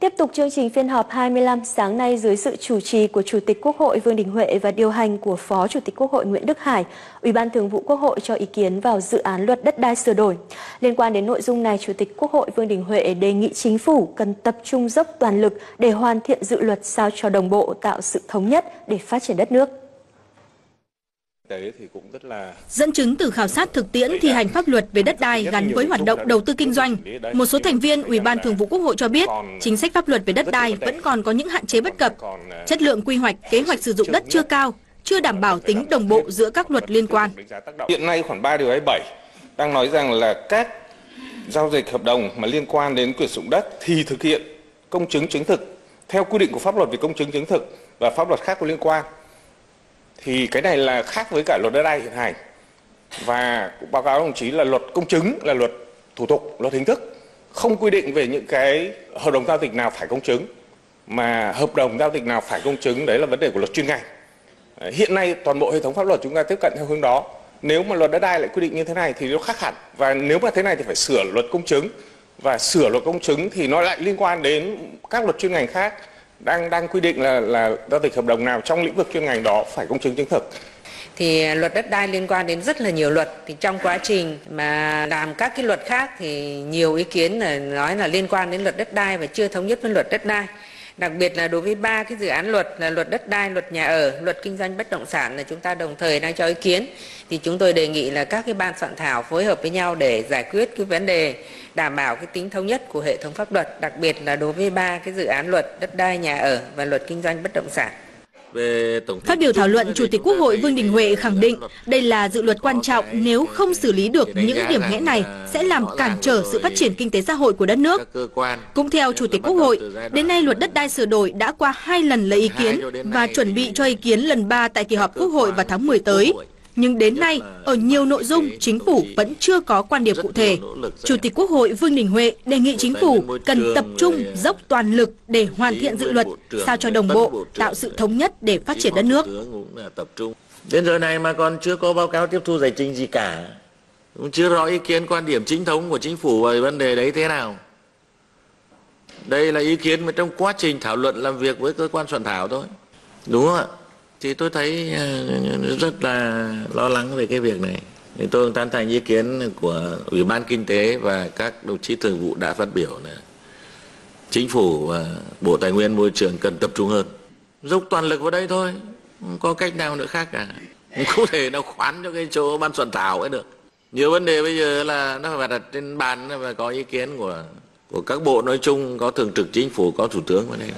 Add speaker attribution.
Speaker 1: Tiếp tục chương trình phiên họp 25 sáng nay dưới sự chủ trì của Chủ tịch Quốc hội Vương Đình Huệ và điều hành của Phó Chủ tịch Quốc hội Nguyễn Đức Hải, Ủy ban Thường vụ Quốc hội cho ý kiến vào dự án luật đất đai sửa đổi. Liên quan đến nội dung này, Chủ tịch Quốc hội Vương Đình Huệ đề nghị chính phủ cần tập trung dốc toàn lực để hoàn thiện dự luật sao cho đồng bộ, tạo sự thống nhất để phát triển đất nước
Speaker 2: tế thì cũng rất là
Speaker 3: dẫn chứng từ khảo sát thực tiễn thi hành pháp luật về đất đai gắn với hoạt động đầu tư kinh doanh. Một số thành viên Ủy ban Thường vụ Quốc hội cho biết, chính sách pháp luật về đất đai vẫn còn có những hạn chế bất cập. Chất lượng quy hoạch, kế hoạch sử dụng đất chưa cao, chưa đảm bảo tính đồng bộ giữa các luật liên quan.
Speaker 2: Hiện nay khoản 3 điều 27 đang nói rằng là các giao dịch hợp đồng mà liên quan đến quyền sử dụng đất thì thực hiện công chứng chứng thực theo quy định của pháp luật về công chứng chứng thực và pháp luật khác có liên quan thì cái này là khác với cả luật đất đai hiện hành. Và cũng báo cáo đồng chí là luật công chứng là luật thủ tục, luật hình thức. Không quy định về những cái hợp đồng giao dịch nào phải công chứng, mà hợp đồng giao dịch nào phải công chứng, đấy là vấn đề của luật chuyên ngành. Hiện nay toàn bộ hệ thống pháp luật chúng ta tiếp cận theo hướng đó. Nếu mà luật đất đai lại quy định như thế này thì nó khác hẳn. Và nếu mà thế này thì phải sửa luật công chứng. Và sửa luật công chứng thì nó lại liên quan đến các luật chuyên ngành khác đang đang quy định là là giao dịch hợp đồng nào trong lĩnh vực chuyên ngành đó phải công chứng chứng thực?
Speaker 4: Thì à, luật đất đai liên quan đến rất là nhiều luật. Thì trong quá trình mà làm các cái luật khác thì nhiều ý kiến là nói là liên quan đến luật đất đai và chưa thống nhất với luật đất đai đặc biệt là đối với ba cái dự án luật là luật đất đai, luật nhà ở, luật kinh doanh bất động sản là chúng ta đồng thời đang cho ý kiến. Thì chúng tôi đề nghị là các cái ban soạn thảo phối hợp với nhau để giải quyết cái vấn đề đảm bảo cái tính thống nhất của hệ thống pháp luật, đặc biệt là đối với ba cái dự án luật đất đai, nhà ở và luật kinh doanh bất động sản.
Speaker 3: Phát biểu thảo luận, Chủ tịch Quốc hội Vương Đình Huệ khẳng định đây là dự luật quan trọng nếu không xử lý được những điểm nghẽn này sẽ làm cản trở sự phát triển kinh tế xã hội của đất nước. Cũng theo Chủ tịch Quốc hội, đến nay luật đất đai sửa đổi đã qua hai lần lấy ý kiến và chuẩn bị cho ý kiến lần ba tại kỳ họp Quốc hội vào tháng 10 tới. Nhưng đến nay, ở nhiều nội dung, chính phủ vẫn chưa có quan điểm cụ thể. Chủ tịch Quốc hội Vương Đình Huệ đề nghị chính phủ cần tập trung dốc toàn lực để hoàn thiện dự luật, sao cho đồng bộ, tạo sự thống nhất để phát triển đất nước.
Speaker 5: Đến giờ này mà còn chưa có báo cáo tiếp thu giải trình gì cả. Cũng chưa rõ ý kiến quan điểm chính thống của chính phủ về vấn đề đấy thế nào. Đây là ý kiến mà trong quá trình thảo luận làm việc với cơ quan soạn thảo thôi. Đúng không ạ? Thì tôi thấy ờ, rất là lo lắng về cái việc này. Thì tôi tán thành ý kiến của ủy ban kinh tế và các đồng chí thường vụ đã phát biểu là chính phủ và bộ tài nguyên môi trường cần tập trung hơn. Dốc toàn lực vào đây thôi, không có cách nào nữa khác cả. Không thể nào khoán cho cái chỗ ban soạn thảo ấy được. Nhiều vấn đề bây giờ là nó phải đặt trên bàn và có ý kiến của của các bộ nói chung, có thường trực chính phủ, có thủ tướng vào đây.